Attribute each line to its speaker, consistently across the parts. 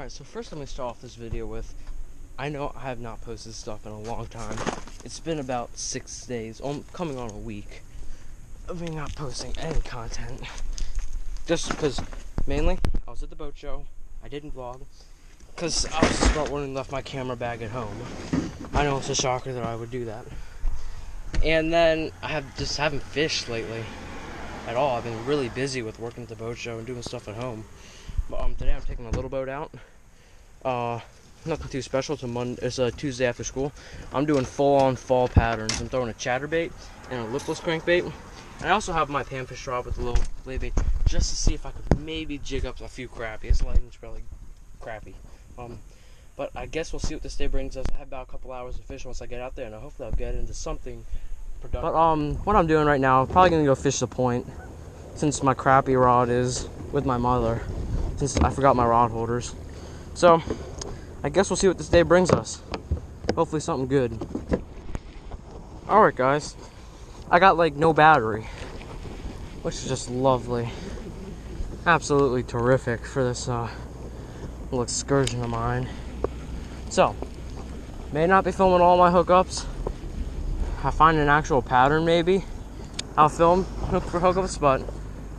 Speaker 1: Alright, so first let me start off this video with I know I have not posted stuff in a long time. It's been about six days, um, coming on a week of me not posting any content. Just because, mainly, I was at the boat show, I didn't vlog, because I was a smart one and left my camera bag at home. I know it's a shocker that I would do that. And then I have just haven't fished lately at all. I've been really busy with working at the boat show and doing stuff at home. But um, today I'm taking a little boat out. Uh, nothing too special. It's a Monday. It's a Tuesday after school. I'm doing full-on fall patterns. I'm throwing a chatterbait and a lipless crankbait. And I also have my panfish rod with a little blade bait just to see if I could maybe jig up a few crappie. It's lightning's probably crappie. Um, but I guess we'll see what this day brings us. I have about a couple hours of fishing once I get out there, and hopefully I'll get into something productive. But um, what I'm doing right now, I'm probably gonna go fish the point, since my crappie rod is with my mother, I forgot my rod holders. So, I guess we'll see what this day brings us. Hopefully something good. Alright guys, I got like no battery, which is just lovely. Absolutely terrific for this uh, little excursion of mine. So, may not be filming all my hookups. I find an actual pattern maybe. I'll film hook for hookups, but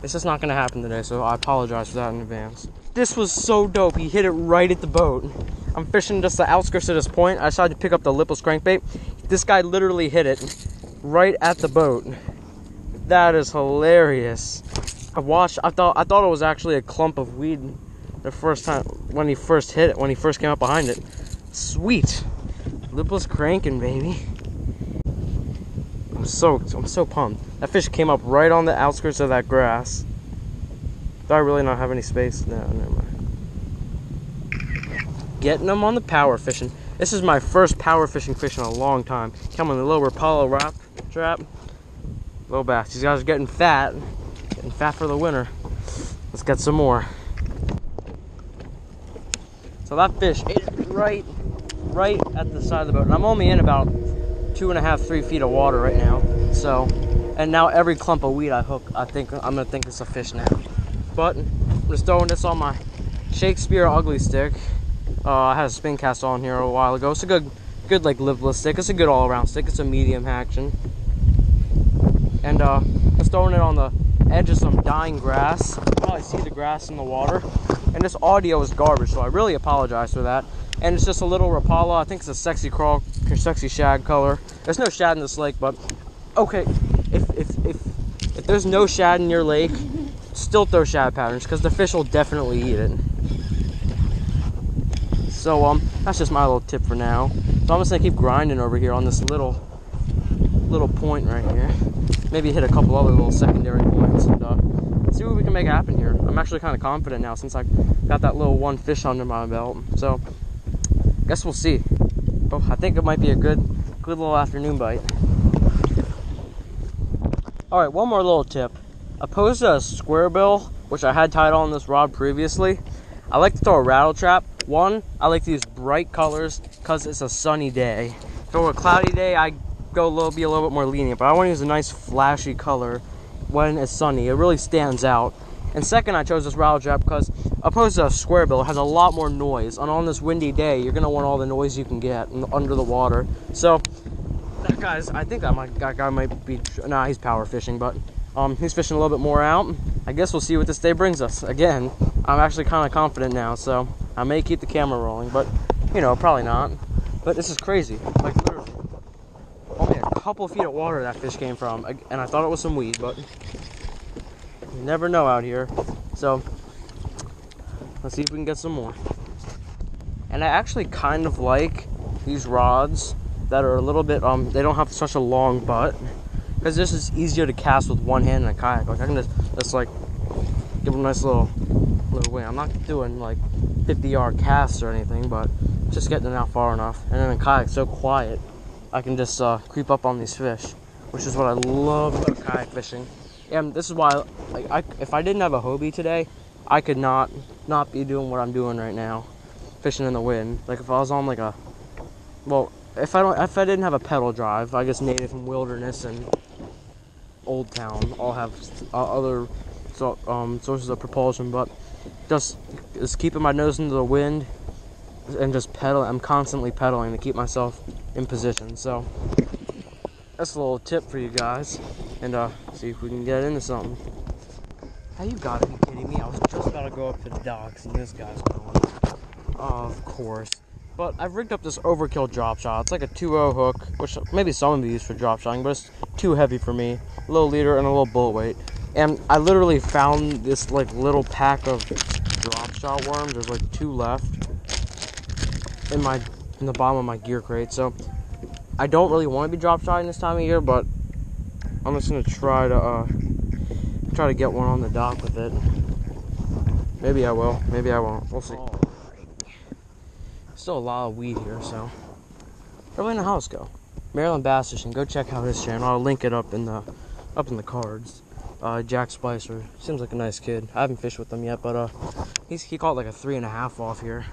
Speaker 1: it's just not gonna happen today, so I apologize for that in advance. This was so dope. He hit it right at the boat. I'm fishing just the outskirts of this point. I decided to pick up the lipless crankbait. This guy literally hit it right at the boat. That is hilarious. I watched. I thought. I thought it was actually a clump of weed the first time when he first hit it. When he first came up behind it. Sweet. Lipless cranking, baby. I'm so. I'm so pumped. That fish came up right on the outskirts of that grass. Do I really not have any space? No, never mind. Getting them on the power fishing. This is my first power fishing fish in a long time. Come on the little Rapala wrap trap. Little bass. These guys are getting fat. Getting fat for the winter. Let's get some more. So that fish ate right, right at the side of the boat. And I'm only in about two and a half, three feet of water right now. So, and now every clump of weed I hook, I think I'm gonna think it's a fish now. But I'm just throwing this on my Shakespeare ugly stick. Uh, I had a spin cast on here a while ago. It's a good, good like lipless stick. It's a good all-around stick. It's a medium action. And uh, I'm just throwing it on the edge of some dying grass. Probably see the grass in the water. And this audio is garbage, so I really apologize for that. And it's just a little Rapala. I think it's a sexy crawl, sexy shad color. There's no shad in this lake, but okay, if if if if there's no shad in your lake, still throw shad patterns because the fish will definitely eat it. So um, that's just my little tip for now. So I'm just gonna keep grinding over here on this little little point right here. Maybe hit a couple other little secondary points and uh, see what we can make happen here. I'm actually kind of confident now since I got that little one fish under my belt. So guess we'll see. But I think it might be a good good little afternoon bite. All right, one more little tip. Opposed to a square bill, which I had tied on this rod previously, I like to throw a rattle trap. One, I like to use bright colors because it's a sunny day. If it were a cloudy day, I go a little, be a little bit more lenient, but I want to use a nice flashy color when it's sunny. It really stands out. And second, I chose this rattle trap because opposed to a square bill, it has a lot more noise. And on this windy day, you're gonna want all the noise you can get under the water. So that guy's, I think that, might, that guy might be, nah, he's power fishing, but um, he's fishing a little bit more out. I guess we'll see what this day brings us. Again, I'm actually kind of confident now, so I may keep the camera rolling, but you know, probably not. But this is crazy. Like literally, only a couple feet of water that fish came from, and I thought it was some weed, but you never know out here. So let's see if we can get some more. And I actually kind of like these rods that are a little bit um they don't have such a long butt because this is easier to cast with one hand in a kayak. Like I can just just like give them a nice little little way. I'm not doing like 50 yard casts or anything, but just getting out far enough. And then a kayak so quiet, I can just uh, creep up on these fish, which is what I love about kayak fishing. And this is why, like, I, if I didn't have a Hobie today, I could not not be doing what I'm doing right now, fishing in the wind. Like if I was on like a, well, if I don't, if I didn't have a pedal drive, I guess native and wilderness and old town all have uh, other so, um, sources of propulsion, but just just keeping my nose into the wind and just pedal. I'm constantly pedaling to keep myself in position. So that's a little tip for you guys, and uh, see if we can get into something. How you gotta be kidding me? I was just about to go up to the docks, and this guy's going. of course. But I've rigged up this overkill drop shot. It's like a 2-0 hook, which maybe some of you use for drop shotting, but it's too heavy for me. A little leader and a little bullet weight. And I literally found this like little pack of drop shot worms. There's like two left in my in the bottom of my gear crate. So I don't really want to be drop shotting this time of year, but I'm just gonna try to uh, try to get one on the dock with it. Maybe I will. Maybe I won't. We'll see. Still a lot of weed here, so where the house go? Maryland Bass Fishing. Go check out his channel. I'll link it up in the up in the cards. Uh, Jack Spicer seems like a nice kid. I haven't fished with him yet, but uh, he's he caught like a three and a half off here,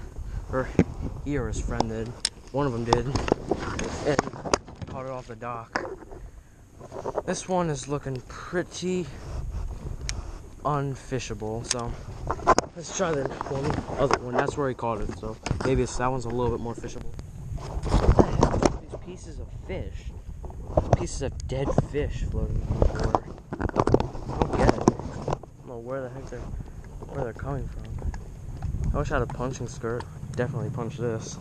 Speaker 1: or he or his friend did. One of them did, and caught it off the dock. This one is looking pretty unfishable, so let's try the one, other one. That's where he caught it, so maybe that one's a little bit more fishable. These pieces of fish? Pieces of dead fish floating in the water. I don't get it. I don't know where the heck they're where they're coming from. I wish I had a punching skirt. Definitely punch this.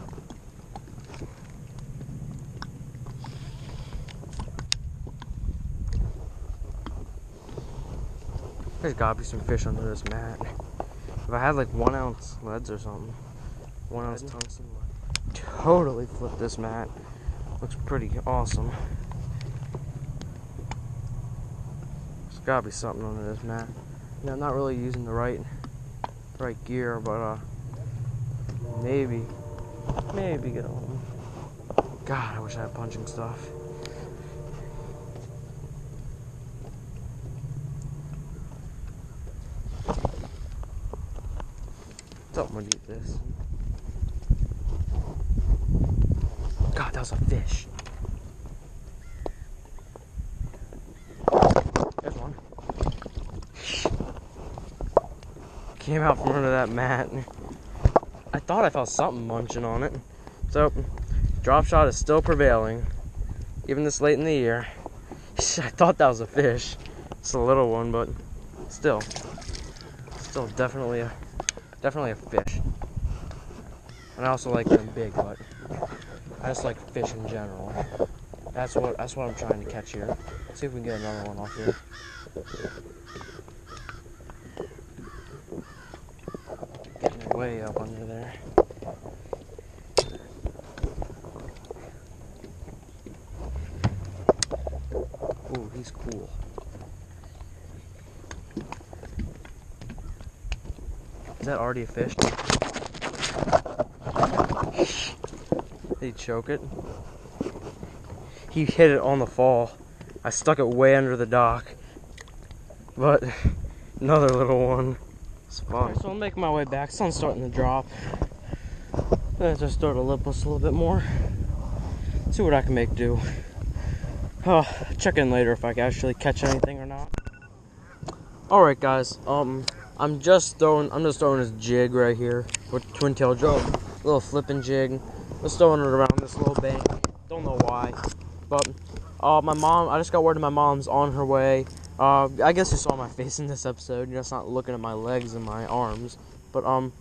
Speaker 1: There's gotta be some fish under this mat. If I had like one ounce leads or something, one ounce tungsten, totally flip this mat. Looks pretty awesome. There's gotta be something under this mat. Yeah, I'm not really using the right, right gear, but uh, maybe, maybe get a one. God, I wish I had punching stuff. Something would eat this. God, that was a fish. There's one. Came out from under that mat. I thought I felt something munching on it. So, drop shot is still prevailing, even this late in the year. I thought that was a fish. It's a little one, but still, still definitely a definitely a fish. And I also like them big, but I just like fish in general. That's what that's what I'm trying to catch here. Let's see if we can get another one off here. Getting way up under there. Ooh, he's cool. That already a fish? Did he choke it? He hit it on the fall. I stuck it way under the dock. But another little one. So I'm making my way back. Sun's starting to drop. Then just start to lipless a little bit more. See what I can make do. Oh, check in later if I can actually catch anything or not. Alright guys, um I'm just throwing I'm just throwing this jig right here with twin tail drone. Little flipping jig. Just throwing it around this little bank. Don't know why. But uh my mom I just got word that my mom's on her way. Uh I guess you saw my face in this episode. You're just not looking at my legs and my arms. But um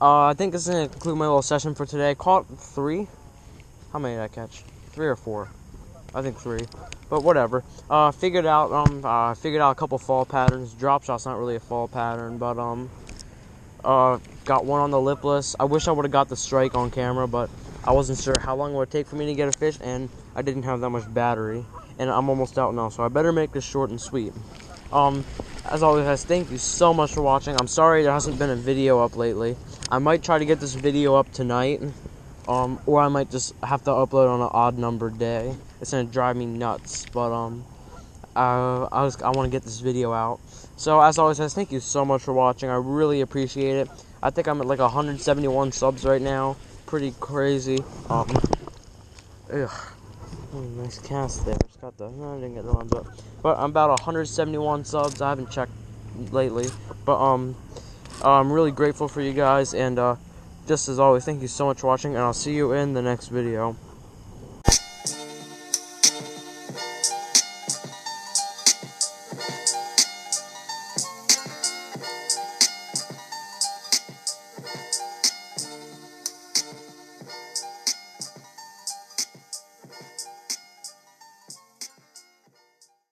Speaker 1: uh I think this is gonna conclude my little session for today. Caught three. How many did I catch? Three or four? I think three, but whatever. Uh, figured out um, uh, figured out a couple fall patterns. Drop shot's not really a fall pattern, but um, uh, got one on the lipless. I wish I would have got the strike on camera, but I wasn't sure how long it would take for me to get a fish, and I didn't have that much battery, and I'm almost out now, so I better make this short and sweet. Um, as always, guys, thank you so much for watching. I'm sorry there hasn't been a video up lately. I might try to get this video up tonight. Um, or I might just have to upload on an odd numbered day. It's gonna drive me nuts, but um, uh, I was I want to get this video out. So as always, guys, thank you so much for watching. I really appreciate it. I think I'm at like 171 subs right now. Pretty crazy. Um, ugh. Nice cast there. Just got the. I didn't get the one, but but I'm about 171 subs. I haven't checked lately, but um. I'm really grateful for you guys, and uh, just as always, thank you so much for watching, and I'll see you in the next video.